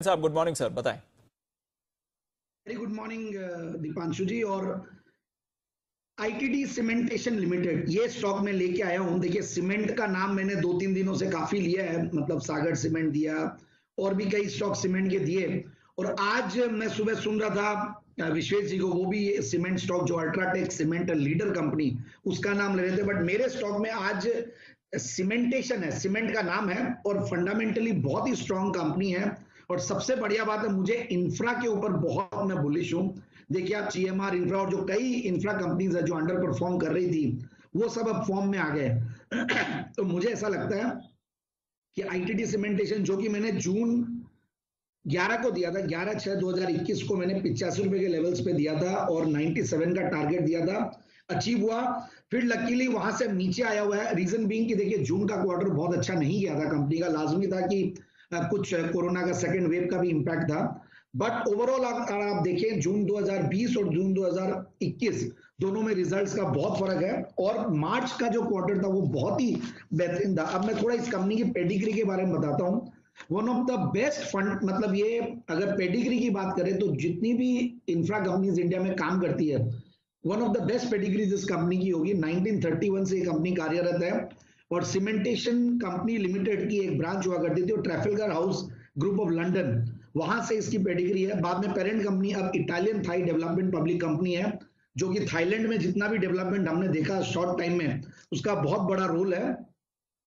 साहब good morning sir बताएँ। Very good morning Deepanshu ji, और आईटीडी सीमेंटेशन लिमिटेड ये स्टॉक में लेके आया हूँ। देखिए सीमेंट का नाम मैंने दो तीन दिनों से काफ़ी लिया है मतलब सागर सीमेंट दिया, और भी कई स्टॉक सीमेंट के दिए। और आज मैं सुबह सुन रहा था विश्वेश जी को, वो भी सीमेंट स्टॉक जो अल्ट्राटेक सीमेंट लीडर कंपनी उसका नाम ले रहे थे। बट मेरे स्टॉक में आज सीमेंटेशन है सीमेंट का नाम है, और फंडामेंटली बहुत ही स्ट्रॉन्ग कंपनी है। और सबसे बढ़िया बात है, मुझे इंफ्रा के ऊपर बहुत मैं बुलिश हूँ। देखिए आप जीएमआर इंफ्रा और जो कई इंफ्रा कंपनीज़ है जो अंडर परफॉर्म कर रही थी, वो सब अब फॉर्म में आ गए तो मुझे ऐसा लगता है कि आईटीडी सीमेंटेशन जो कि मैंने जून 11 को दिया था 11 छह 2021 को मैंने पिचासी रुपए के लेवल्स पे दिया था और 97 का टारगेट दिया था अचीव हुआ। फिर लकीली वहाँ से नीचे आया हुआ है। रीजन बीइंग कि देखिए, जून का क्वार्टर बहुत अच्छा नहीं गया था कंपनी का। लाजमी था कि कुछ कोरोना का सेकेंड वेव का भी इम्पैक्ट था। बट ओवरऑल अगर आप देखें, जून 2020 और जून 2021 दोनों में रिजल्ट्स का बहुत फ़र्क है। और मार्च का जो क्वार्टर था, वो बहुत ही बेहतरीन था। अब मैं थोड़ा इस कंपनी की पेडिग्री के बारे में बताता हूँ। One of the best fund मतलब ये अगर पेडिग्री की बात करें तो जितनी भी इंफ्रा कंपनीज़ इंडिया में काम करती है one of the best pedigrees इस कंपनी की होगी। 1931 से ये कंपनी कार्यरत है। और सीमेंटेशन कंपनी लिमिटेड की एक ब्रांच हुआ करती थी Trafalgar House group of London वहाँ से इसकी पेडिग्री है। बाद में पेरेंट कंपनी अब Italian Thai development public company है, जो कि थाईलैंड में जितना भी डेवलपमेंट हमने देखा शॉर्ट टाइम में, उसका बहुत बड़ा रोल है।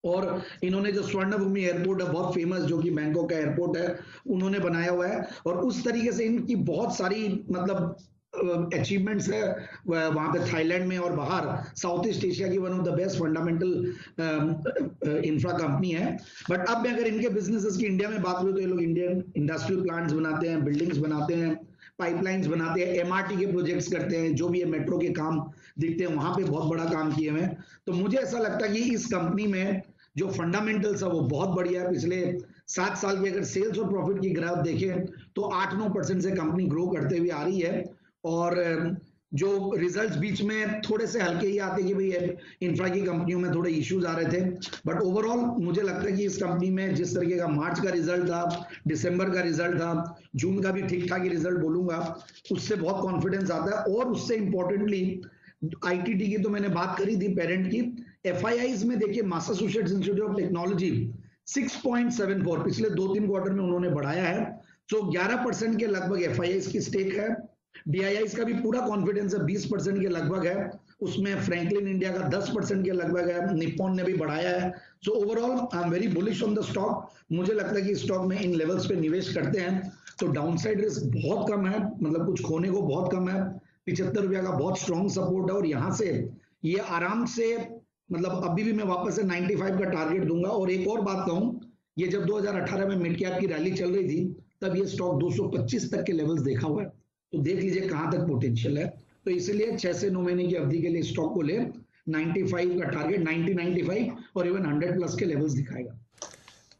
और इन्होंने जो स्वर्ण भूमि एयरपोर्ट है, बहुत फ़ेमस जो कि बैंकॉक का एयरपोर्ट है, उन्होंने बनाया हुआ है। और उस तरीके से इनकी बहुत सारी मतलब अचीवमेंट्स है, वहाँ पे थाईलैंड में और बाहर, साउथ ईस्ट एशिया की one of the best fundamental infra company है। बट अब अगर इनके बिजनेसेस की इंडिया में बात करूँ तो ये लोग इंडियन इंडस्ट्रियल प्लांट्स बनाते हैं बिल्डिंग्स बनाते हैं पाइपलाइंस बनाते हैं एमआरटी के प्रोजेक्ट्स करते हैं, जो भी है मेट्रो के काम दिखते हैं, वहाँ पे बहुत बड़ा काम किए हुए तो मुझे ऐसा लगता है कि इस कंपनी में जो फंडामेंटल्स है, वो बहुत बढ़िया है। पिछले सात साल की अगर सेल्स और प्रॉफिट की ग्राफ देखें तो आठ नौ परसेंट से कंपनी ग्रो करते हुए आ रही है। और जो रिजल्ट्स बीच में थोड़े से हल्के ही आते कि भाई इंफ्रा की कंपनियों में थोड़े इश्यूज़ आ रहे थे। बट ओवरऑल मुझे लगता है कि इस कंपनी में जिस तरीके का मार्च का रिज़ल्ट था, दिसंबर का रिज़ल्ट था, जून का भी ठीक ठाक ही रिज़ल्ट बोलूँगा, उससे बहुत कॉन्फिडेंस आता है। और उससे इंपॉर्टेंटली आईटीटी की तो मैंने बात करी थी पेरेंट की। एफ़ में देखिए मासाचुसेट्स इंस्टीट्यूट ऑफ़ टेक्नोलॉजी 6.74 पिछले दो तीन क्वार्टर में उन्होंने बढ़ाया है। तो 11 परसेंट के लगभग एफ़ की स्टेक है। डीआईआई का भी पूरा कॉन्फिडेंस है 20 परसेंट के लगभग है। उसमें फ्रैंकलिन इंडिया का 10 परसेंट के लगभग है निप्पॉन ने भी बढ़ाया है। So overall I am very bullish on the stock मुझे लगता है कि स्टॉक में इन लेवल्स पे निवेश करते हैं। तो डाउनसाइड रिस्क बहुत कम है मतलब कुछ खोने को बहुत कम है। पिछहत्तर रुपया का बहुत स्ट्रॉन्ग सपोर्ट है और यहाँ से ये आराम से मतलब अभी भी मैं वापस से 95 का टारगेट दूँगा। और एक और बात कहूँ, ये जब 2018 में मिड कैप की रैली चल रही थी, तब ये स्टॉक 225 तक के लेवल्स देखा हुआ है। तो देख लीजिए कहाँ तक पोटेंशियल है। तो इसलिए छह से नौ महीने की अवधि के लिए स्टॉक को ले 95 का टारगेट 90 95 और इवन 100 प्लस के लेवल्स दिखाएगा।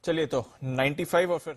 चलिए तो 95 और फिर।